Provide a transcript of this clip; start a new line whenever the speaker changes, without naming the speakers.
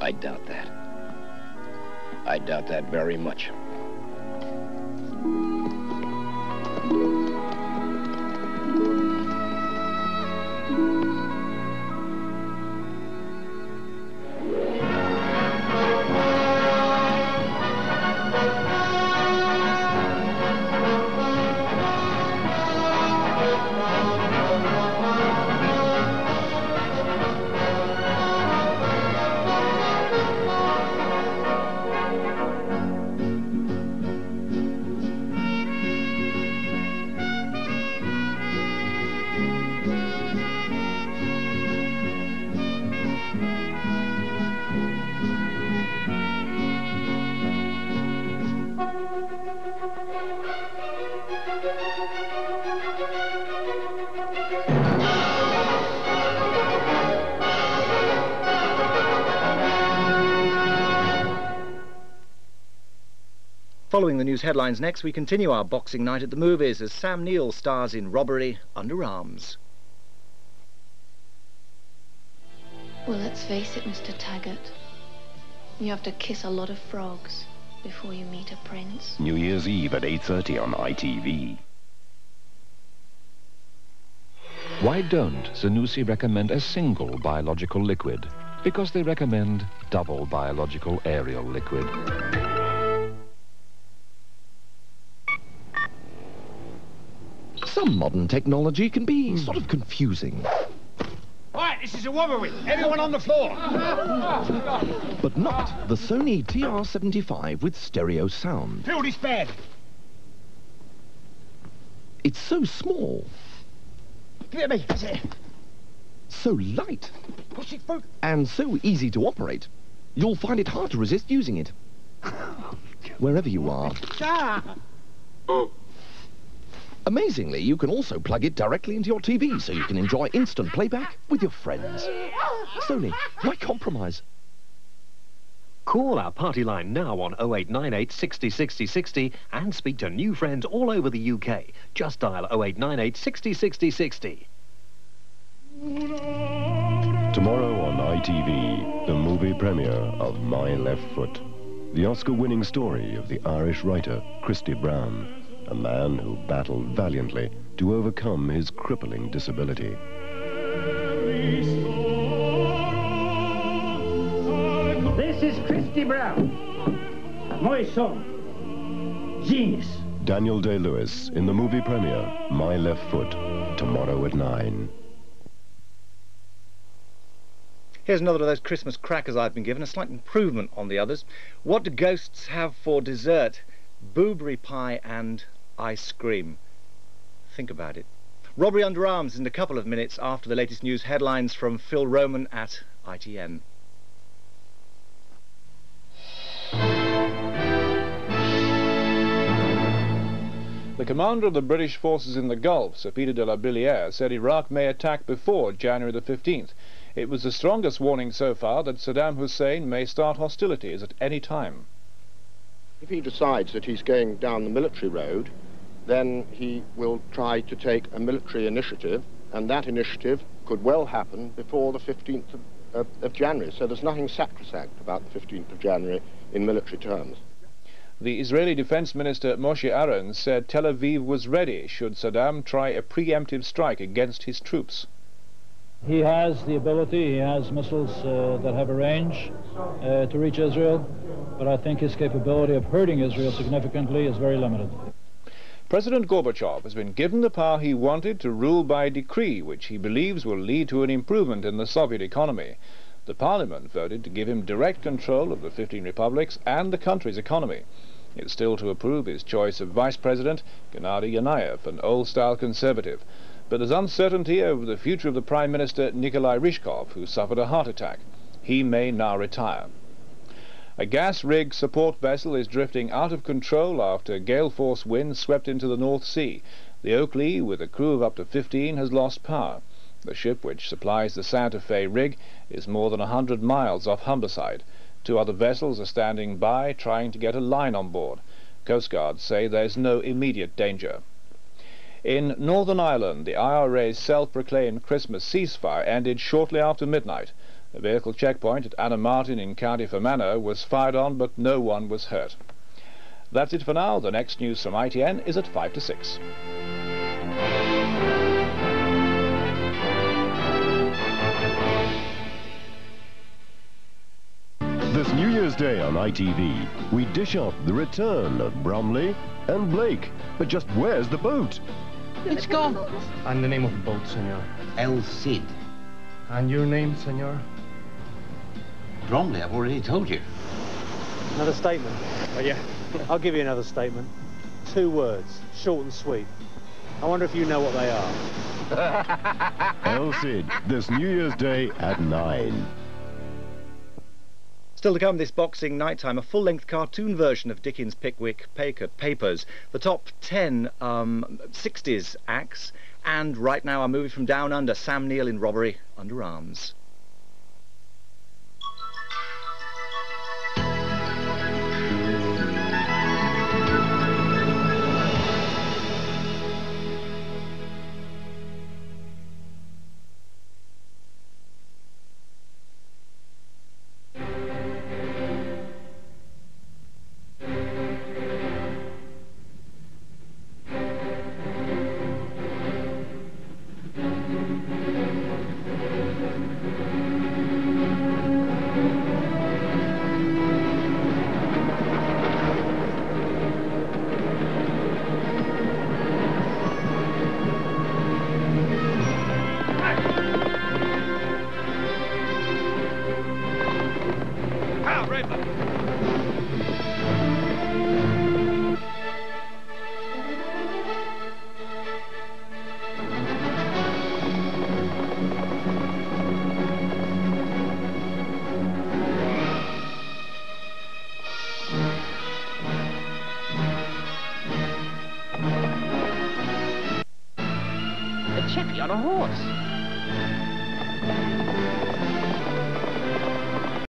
I doubt that. I doubt that very much.
Following the news headlines next, we continue our boxing night at the movies as Sam Neill stars in Robbery Under Arms.
Well, let's face it, Mr. Taggart. You have to kiss a lot of frogs before you meet a prince.
New Year's Eve at 8.30 on ITV.
Why don't Zanussi recommend a single biological liquid? Because they recommend double biological Ariel liquid.
Some modern technology can be sort of confusing.
Right, this is a robbery. Everyone on the floor.
But not the Sony TR-75 with stereo sound.
Fill this bag.
It's so small,
Give it me. That's it.
so light,
Push it through.
and so easy to operate. You'll find it hard to resist using it. Wherever you are.
Ah.
Amazingly, you can also plug it directly into your TV so you can enjoy instant playback with your friends. Sony, why compromise?
Call our party line now on 0898 60 60 60 and speak to new friends all over the UK. Just dial 0898 60 60 60.
Tomorrow on ITV, the movie premiere of My Left Foot. The Oscar-winning story of the Irish writer Christy Brown, a man who battled valiantly to overcome his crippling disability.
This is Christy Brown. My son. Genius.
Daniel Day-Lewis in the movie premiere, My Left Foot, tomorrow at 9.
Here's another of those Christmas crackers I've been given, a slight improvement on the others. What do ghosts have for dessert? Booberry pie and ice cream. Think about it. Robbery under arms in a couple of minutes after the latest news headlines from Phil Roman at ITN.
The commander of the British forces in the Gulf, Sir Peter de la Billiere, said Iraq may attack before January the 15th. It was the strongest warning so far that Saddam Hussein may start hostilities at any time.
If he decides that he's going down the military road, then he will try to take a military initiative, and that initiative could well happen before the 15th of, of, of January. So there's nothing sacrosanct about the 15th of January in military terms.
The Israeli Defense Minister Moshe Arens said Tel Aviv was ready should Saddam try a preemptive strike against his troops.
He has the ability, he has missiles uh, that have a range uh, to reach Israel, but I think his capability of hurting Israel significantly is very limited.
President Gorbachev has been given the power he wanted to rule by decree, which he believes will lead to an improvement in the Soviet economy. The parliament voted to give him direct control of the 15 republics and the country's economy. It's still to approve his choice of vice president, Gennady Yanayev, an old-style conservative. But there's uncertainty over the future of the Prime Minister Nikolai Ryzhkov, who suffered a heart attack. He may now retire. A gas rig support vessel is drifting out of control after gale force winds swept into the North Sea. The Oakley, with a crew of up to 15, has lost power. The ship which supplies the Santa Fe rig is more than a hundred miles off Humberside. Two other vessels are standing by trying to get a line on board. Coast Guards say there's no immediate danger. In Northern Ireland, the IRA's self-proclaimed Christmas ceasefire ended shortly after midnight. A vehicle checkpoint at Anna Martin in County Fermanagh was fired on, but no one was hurt. That's it for now. The next news from ITN is at 5 to 6.
This New Year's Day on ITV, we dish up the return of Bromley and Blake. But just where's the boat?
It's gone.
And the name of the boat, senor?
El Cid.
And your name, senor?
Bromley, I've already told you.
Another statement. Oh, yeah. I'll give you another statement. Two words, short and sweet. I wonder if you know what they are.
El Cid, this New Year's Day at 9.
Still to come this boxing night time, a full-length cartoon version of Dickens' Pickwick Papers, the top 10 um, 60s acts, and right now a movie from Down Under, Sam Neill in Robbery Under Arms.
On a horse.